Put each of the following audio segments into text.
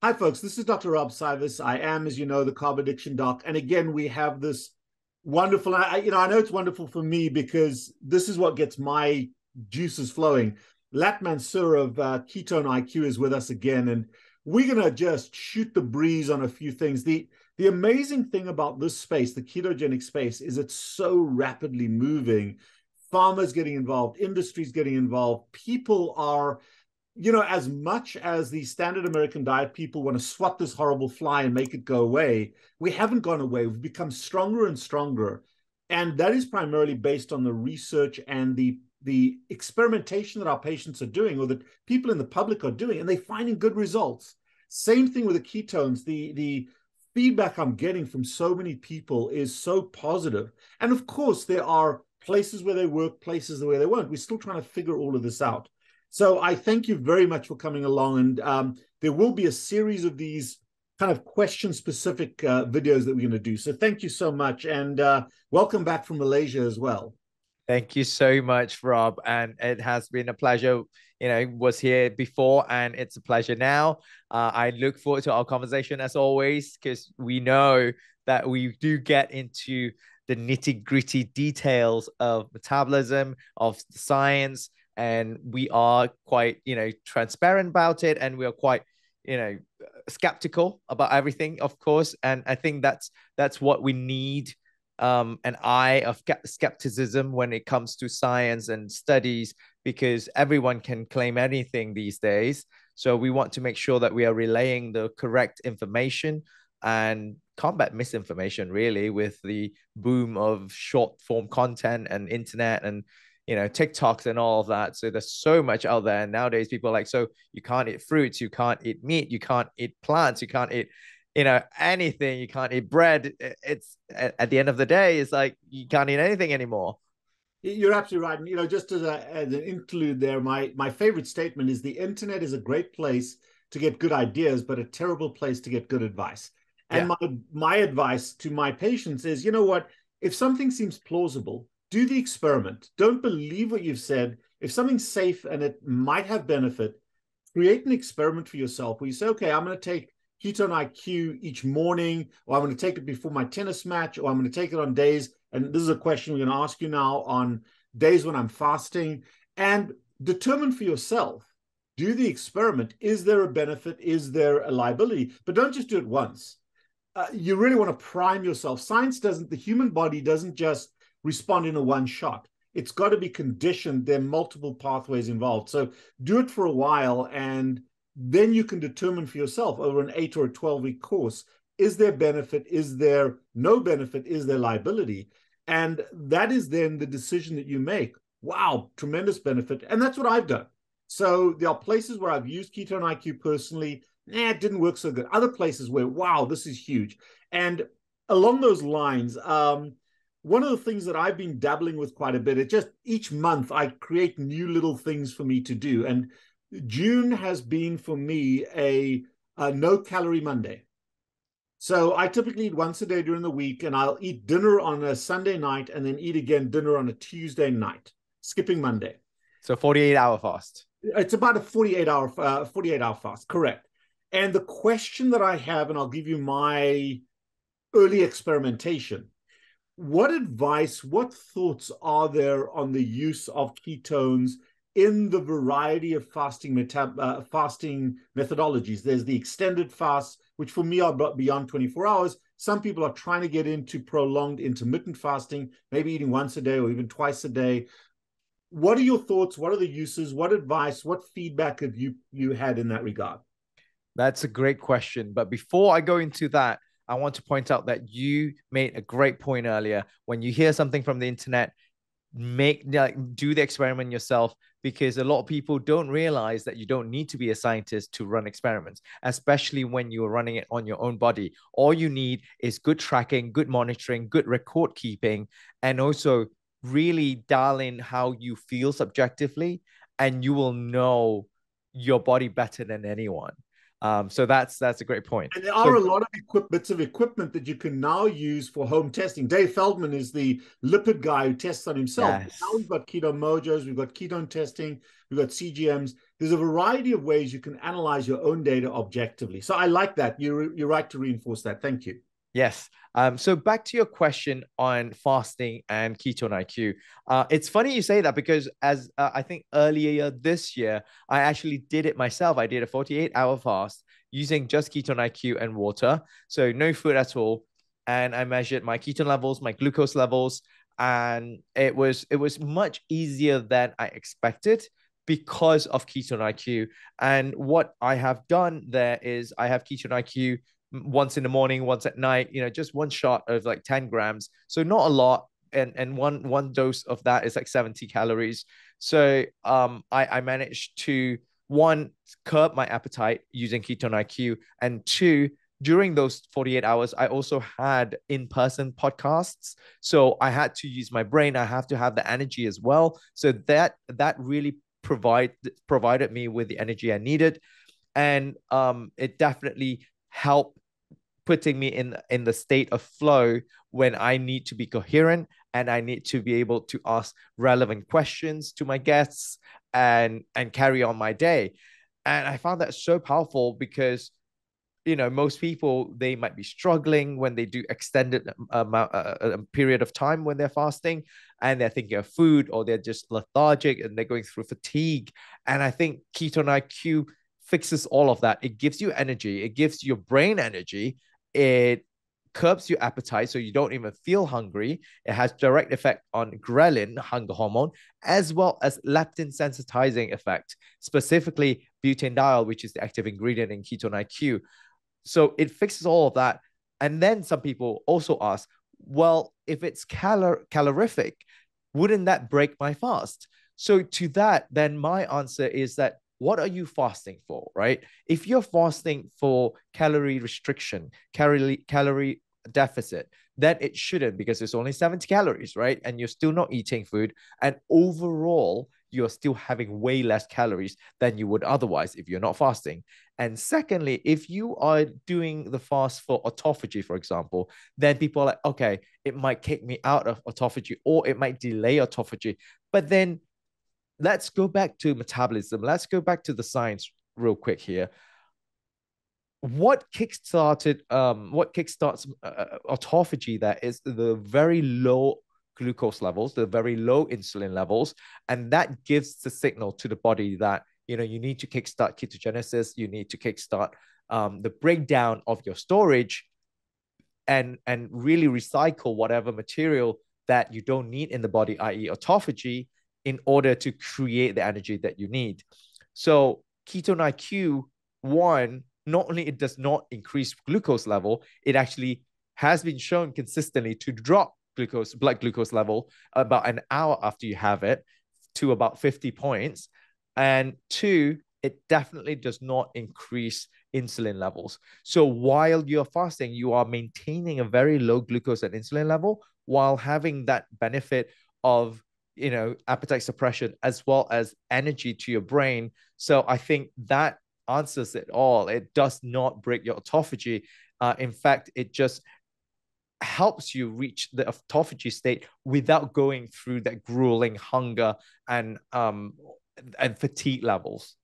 Hi, folks. This is Dr. Rob Cywes. I am, as you know, the carb addiction doc. And again, we have this wonderful, I, you know, I know it's wonderful for me because this is what gets my juices flowing. Latt Mansor of uh, Ketone IQ is with us again, and we're going to just shoot the breeze on a few things. The, the amazing thing about this space, the ketogenic space, is it's so rapidly moving. Farmers getting involved, industries getting involved, people are you know, as much as the standard American diet people want to swat this horrible fly and make it go away, we haven't gone away. We've become stronger and stronger. And that is primarily based on the research and the the experimentation that our patients are doing or that people in the public are doing, and they're finding good results. Same thing with the ketones. The the feedback I'm getting from so many people is so positive. And of course, there are places where they work, places where they won't. We're still trying to figure all of this out. So I thank you very much for coming along. And um, there will be a series of these kind of question specific uh, videos that we're going to do. So thank you so much. And uh, welcome back from Malaysia as well. Thank you so much, Rob. And it has been a pleasure. You know, was here before and it's a pleasure now. Uh, I look forward to our conversation as always, because we know that we do get into the nitty gritty details of metabolism, of science, and we are quite you know transparent about it and we are quite you know skeptical about everything of course. And i think that's that's what we need um, an eye of skepticism when it comes to science and studies because everyone can claim anything these days. So we want to make sure that we are relaying the correct information and combat misinformation really with the boom of short form content and internet and you know TikToks and all of that. So there's so much out there. And nowadays, people are like, so you can't eat fruits, you can't eat meat, you can't eat plants, you can't eat, you know, anything. You can't eat bread. It's at the end of the day, it's like you can't eat anything anymore. You're absolutely right. And you know, just as, a, as an interlude there, my my favorite statement is the internet is a great place to get good ideas, but a terrible place to get good advice. And yeah. my my advice to my patients is, you know what? If something seems plausible, do the experiment. Don't believe what you've said. If something's safe and it might have benefit, create an experiment for yourself where you say, okay, I'm going to take ketone IQ each morning, or I'm going to take it before my tennis match, or I'm going to take it on days. And this is a question we're going to ask you now on days when I'm fasting, and determine for yourself. Do the experiment. Is there a benefit? Is there a liability? But don't just do it once. Uh, you really want to prime yourself. Science doesn't, the human body doesn't just respond in a one shot. It's got to be conditioned. There are multiple pathways involved. So do it for a while, and then you can determine for yourself over an eight or a 12 week course is there benefit? Is there no benefit? Is there liability? And that is then the decision that you make. Wow, tremendous benefit. And that's what I've done. So there are places where I've used Ketone IQ personally. Nah, it didn't work so good. Other places where, wow, this is huge. And along those lines, um, one of the things that I've been dabbling with quite a bit, it just each month I create new little things for me to do. And June has been for me a, a no calorie Monday. So I typically eat once a day during the week, and I'll eat dinner on a Sunday night and then eat again dinner on a Tuesday night, skipping Monday. So 48 hour fast. It's about a 48 hour uh, 48 hour fast, correct. And the question that I have, and I'll give you my early experimentation what advice, what thoughts are there on the use of ketones in the variety of fasting meta- uh, fasting methodologies? There's the extended fast, which for me are beyond 24 hours. Some people are trying to get into prolonged intermittent fasting, maybe eating once a day or even twice a day. What are your thoughts? What are the uses? What advice? What feedback have you you had in that regard? That's a great question. But before I go into that, I want to point out that you made a great point earlier. When you hear something from the internet, make like do the experiment yourself because a lot of people don't realize that you don't need to be a scientist to run experiments especially when you're running it on your own body all you need is good tracking good monitoring good record keeping and also really dial in how you feel subjectively and you will know your body better than anyone Um, so that's that's a great point. And there are so, a lot of equip, bits of equipment that you can now use for home testing. Dave Feldman is the lipid guy who tests on himself. Yes. Now we've got keto mojos, we've got ketone testing, we've got CGMs. There's a variety of ways you can analyze your own data objectively. So I like that. You're you're right to reinforce that. Thank you. Yes. Um, so back to your question on fasting and ketone IQ. Uh, it's funny you say that because as uh, I think earlier this year, I actually did it myself. I did a 48 hour fast using just ketone IQ and water. So no food at all. And I measured my ketone levels, my glucose levels, and it was it was much easier than I expected because of ketone IQ. And what I have done there is I have ketone IQ once in the morning, once at night, you know, just one shot of like 10 grams. So not a lot. And and one one dose of that is like 70 calories. So um I, I managed to one curb my appetite using ketone IQ and two during those 48 hours i also had in-person podcasts so i had to use my brain i have to have the energy as well so that that really provide provided me with the energy i needed and um it definitely helped putting me in in the state of flow when I need to be coherent and I need to be able to ask relevant questions to my guests and and carry on my day. And I found that so powerful because you know most people they might be struggling when they do extended amount uh, a period of time when they're fasting and they're thinking of food or they're just lethargic and they're going through fatigue. And i think ketone iq fixes all of that. It gives you energy. It gives your brain energy it curbs your appetite so you don't even feel hungry. It has direct effect on ghrelin, hunger hormone, as well as leptin sensitizing effect, specifically butanediol, which is the active ingredient in ketone IQ. So it fixes all of that. And then some people also ask, well, if it's calor- calorific, wouldn't that break my fast? So to that, then my answer is that what are you fasting for, right? If you're fasting for calorie restriction, calorie calorie deficit, then it shouldn't because it's only 70 calories, right? And you're still not eating food. And overall, you're still having way less calories than you would otherwise if you're not fasting. And secondly, if you are doing the fast for autophagy, for example, then people are like, okay, it might kick me out of autophagy or it might delay autophagy. But then let's go back to metabolism. Let's go back to the science real quick here. What kickstarted, um, what kickstarts uh, uh, autophagy that is the very low glucose levels, the very low insulin levels, and that gives the signal to the body that you know you need to kickstart ketogenesis, you need to kickstart um, the breakdown of your storage, and and really recycle whatever material that you don't need in the body, i.e., autophagy, in order to create the energy that you need. So ketone IQ, one, not only it does not increase glucose level, it actually has been shown consistently to drop glucose, blood glucose level about an hour after you have it to about 50 points. And two, it definitely does not increase insulin levels. So while you're fasting, you are maintaining a very low glucose and insulin level while having that benefit of you know appetite suppression as well as energy to your brain. So i think that answers it all. It does not break your autophagy. Uh, in fact it just helps you reach the autophagy state without going through that grueling hunger and um and fatigue levels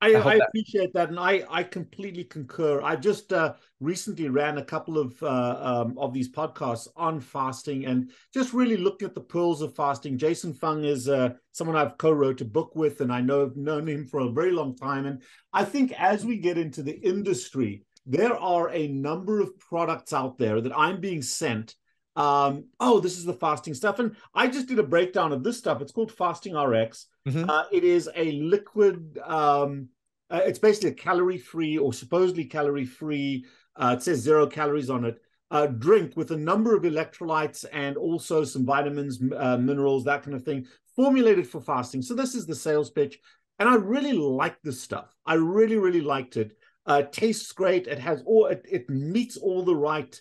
I, I, I appreciate that, and I I completely concur. I just uh, recently ran a couple of uh, um, of these podcasts on fasting, and just really looking at the pearls of fasting. Jason Fung is uh, someone I've co-wrote a book with, and I know I've known him for a very long time. And I think as we get into the industry, there are a number of products out there that I'm being sent. Um, oh, this is the fasting stuff, and I just did a breakdown of this stuff. It's called Fasting RX. Mm-hmm. Uh, it is a liquid. Um, uh, it's basically a calorie-free or supposedly calorie-free. Uh, it says zero calories on it. Uh, drink with a number of electrolytes and also some vitamins, uh, minerals, that kind of thing, formulated for fasting. So this is the sales pitch, and I really like this stuff. I really, really liked it. Uh, tastes great. It has all. It, it meets all the right,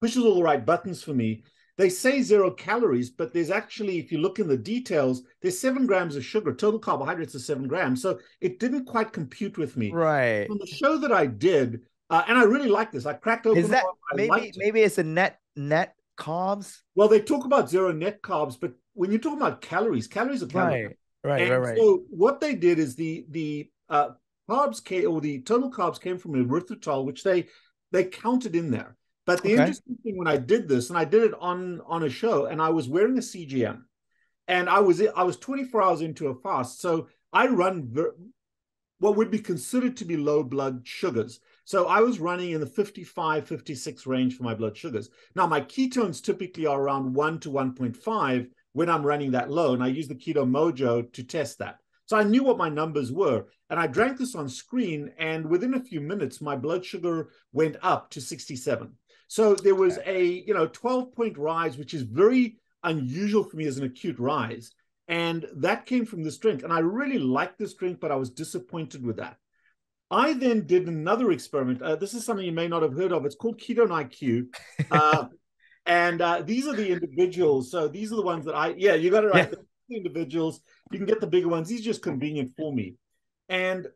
pushes all the right buttons for me. they say zero calories, but there's actually, if you look in the details, there's seven grams of sugar. Total carbohydrates are seven grams. So it didn't quite compute with me. Right. On the show that I did, uh, and I really like this. I cracked open. Is that maybe maybe it's a net net carbs? Well, they talk about zero net carbs, but when you talk about calories, calories are calories. Right. Right. And right. Right. So what they did is the the uh, carbs came or the total carbs came from erythritol, which they they counted in there. But the okay. interesting thing when I did this, and I did it on on a show, and I was wearing a CGM, and I was I was 24 hours into a fast, so I run ver- what would be considered to be low blood sugars. So I was running in the 55, 56 range for my blood sugars. Now my ketones typically are around one to 1.5 when I'm running that low, and I use the Keto Mojo to test that. So I knew what my numbers were. And I drank this on screen, and within a few minutes, my blood sugar went up to 67. So there was a you know 12 point rise, which is very unusual for me as an acute rise. And that came from this drink. And I really liked this drink, but I was disappointed with that. I then did another experiment. Uh, this is something you may not have heard of. It's called Ketone IQ. Uh, and uh, these are the individuals. So these are the ones that I, yeah, you got it right. Yeah. The individuals, you can get the bigger ones. These are just convenient for me. And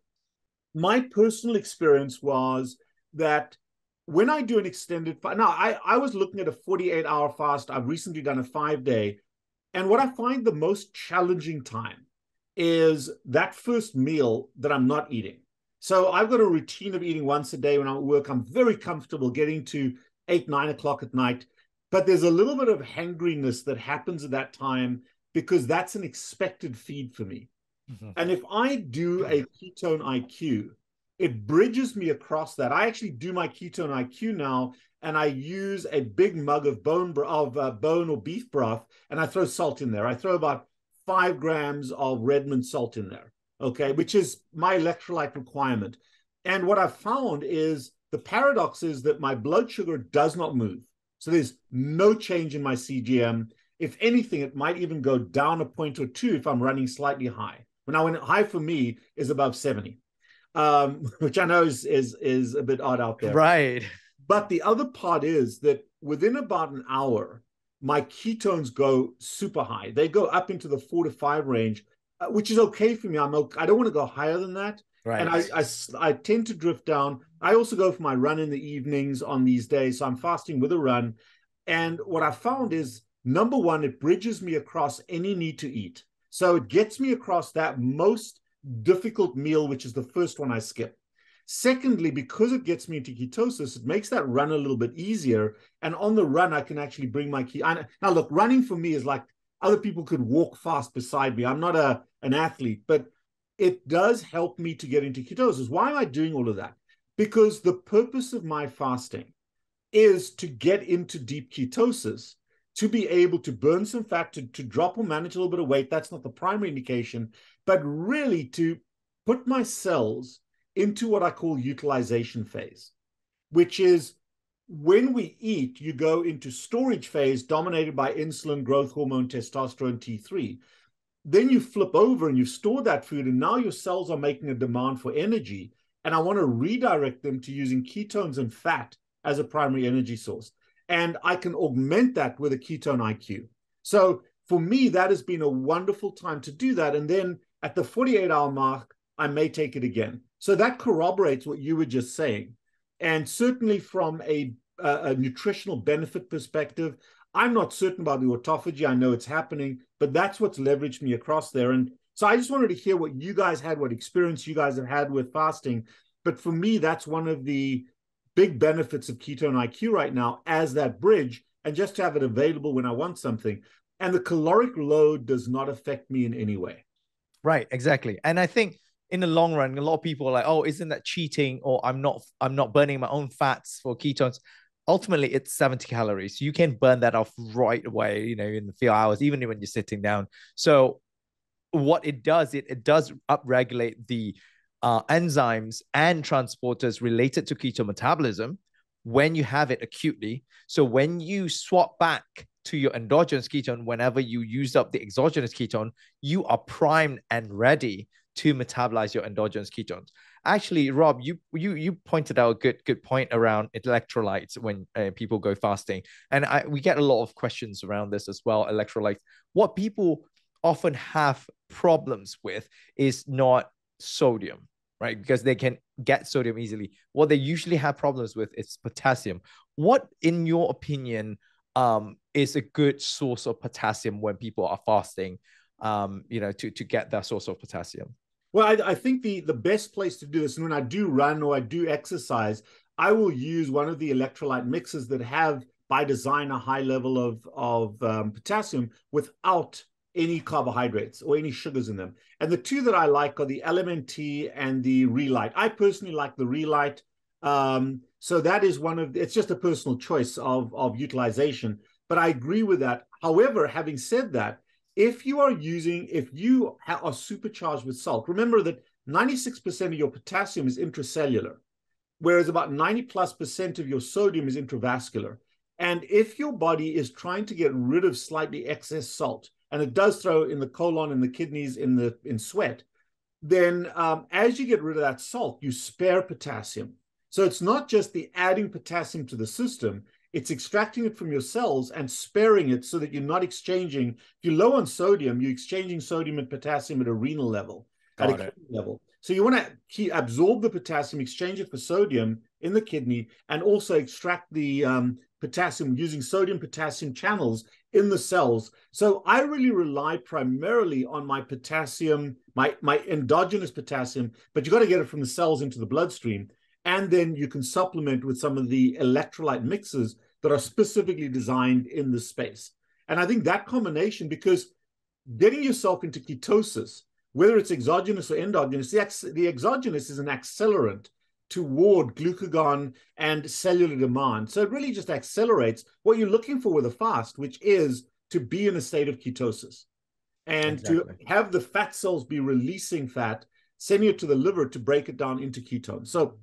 my personal experience was that when I do an extended fast, now I, I was looking at a 48 hour fast. I've recently done a five day. And what I find the most challenging time is that first meal that I'm not eating. So I've got a routine of eating once a day when I'm at work. I'm very comfortable getting to eight, nine o'clock at night. But there's a little bit of hangriness that happens at that time because that's an expected feed for me. Mm-hmm. And if I do a ketone IQ, it bridges me across that. I actually do my ketone IQ now, and I use a big mug of bone of uh, bone or beef broth, and I throw salt in there. I throw about five grams of Redmond salt in there, okay, which is my electrolyte requirement. And what I've found is the paradox is that my blood sugar does not move. So there's no change in my CGM. If anything, it might even go down a point or two if I'm running slightly high. Now, when high for me is above 70 um, which I know is, is is a bit odd out there. Right. But the other part is that within about an hour, my ketones go super high. They go up into the four to five range, uh, which is okay for me. I'm okay. I don't want to go higher than that. Right. And I, I, I tend to drift down. I also go for my run in the evenings on these days. So I'm fasting with a run. And what I found is number one, it bridges me across any need to eat. So it gets me across that most difficult meal, which is the first one I skip. Secondly, because it gets me into ketosis, it makes that run a little bit easier. And on the run, I can actually bring my key. Now, look, running for me is like other people could walk fast beside me. I'm not a an athlete, but it does help me to get into ketosis. Why am I doing all of that? Because the purpose of my fasting is to get into deep ketosis to be able to burn some fat, to, to drop or manage a little bit of weight. That's not the primary indication, but really to put my cells into what I call utilization phase, which is when we eat, you go into storage phase dominated by insulin, growth hormone, testosterone, T3. Then you flip over and you store that food, and now your cells are making a demand for energy. And I want to redirect them to using ketones and fat as a primary energy source and I can augment that with a ketone IQ. So for me, that has been a wonderful time to do that. And then at the 48 hour mark, I may take it again. So that corroborates what you were just saying. And certainly from a, a, a nutritional benefit perspective, I'm not certain about the autophagy. I know it's happening, but that's what's leveraged me across there. And so I just wanted to hear what you guys had, what experience you guys have had with fasting. But for me, that's one of the big benefits of Ketone IQ right now as that bridge and just to have it available when I want something. And the caloric load does not affect me in any way. Right, exactly. And I think in the long run, a lot of people are like, oh, isn't that cheating? Or I'm not I'm not burning my own fats for ketones. Ultimately, it's 70 calories. You can burn that off right away, you know, in a few hours, even when you're sitting down. So what it does, it, it does upregulate the uh, enzymes and transporters related to keto metabolism when you have it acutely. So when you swap back to your endogenous ketone, whenever you use up the exogenous ketone, you are primed and ready to metabolize your endogenous ketones. actually, Rob, you you you pointed out a good good point around electrolytes when uh, people go fasting, and I, we get a lot of questions around this as well. Electrolytes. What people often have problems with is not sodium, right? Because they can get sodium easily. What they usually have problems with is potassium. What, in your opinion, um, is a good source of potassium when people are fasting? Um, you know, to to get that source of potassium. Well, I, I think the the best place to do this, and when I do run or I do exercise, I will use one of the electrolyte mixes that have by design a high level of of um, potassium without any carbohydrates or any sugars in them. And the two that I like are the LMNT and the Re-Lyte. I personally like the Re-Lyte. Um, so that is one of it's just a personal choice of of utilization. But I agree with that. However, having said that, if you are using if you are supercharged with salt, remember that 96% of your potassium is intracellular, whereas about 90 plus percent of your sodium is intravascular. And if your body is trying to get rid of slightly excess salt, and it does throw in the colon in the kidneys in the in sweat, then um, as you get rid of that salt, you spare potassium. So it's not just the adding potassium to the system, it's extracting it from your cells and sparing it so that you're not exchanging. If you're low on sodium, you're exchanging sodium and potassium at a renal level, Got at a kidney level. So you want to keep, absorb the potassium, exchange it for sodium in the kidney, and also extract the um, potassium using sodium potassium channels in the cells. So I really rely primarily on my potassium, my, my endogenous potassium, but you got to get it from the cells into the bloodstream. And then you can supplement with some of the electrolyte mixes that are specifically designed in the space. And I think that combination, because getting yourself into ketosis, whether it's exogenous or endogenous, the, ex- the exogenous is an accelerant toward glucagon and cellular demand. So it really just accelerates what you're looking for with a fast, which is to be in a state of ketosis and exactly. to have the fat cells be releasing fat, sending it to the liver to break it down into ketones. So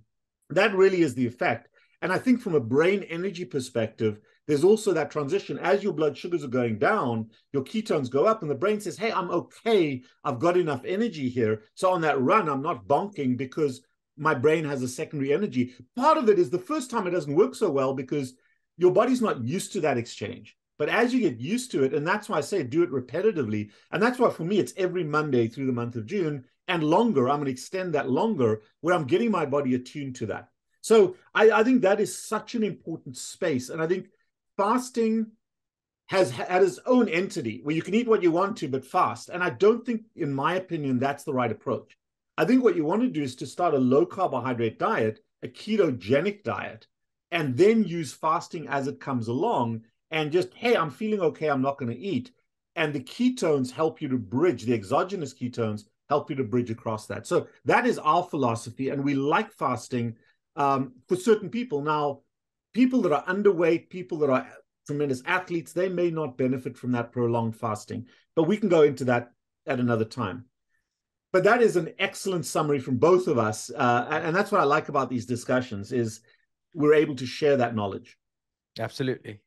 that really is the effect. And I think from a brain energy perspective, there's also that transition. As your blood sugars are going down, your ketones go up, and the brain says, Hey, I'm okay. I've got enough energy here. So on that run, I'm not bonking because my brain has a secondary energy. Part of it is the first time it doesn't work so well because your body's not used to that exchange. But as you get used to it, and that's why I say do it repetitively. And that's why for me, it's every Monday through the month of June and longer. I'm going to extend that longer where I'm getting my body attuned to that. So I, I think that is such an important space. And I think fasting has had its own entity where you can eat what you want to, but fast. And I don't think, in my opinion, that's the right approach. I think what you want to do is to start a low carbohydrate diet, a ketogenic diet, and then use fasting as it comes along and just, hey, I'm feeling okay, I'm not going to eat. And the ketones help you to bridge, the exogenous ketones help you to bridge across that. So that is our philosophy. And we like fasting um, for certain people. Now, people that are underweight, people that are tremendous athletes, they may not benefit from that prolonged fasting. But we can go into that at another time but that is an excellent summary from both of us uh, and, and that's what i like about these discussions is we're able to share that knowledge. Absolutely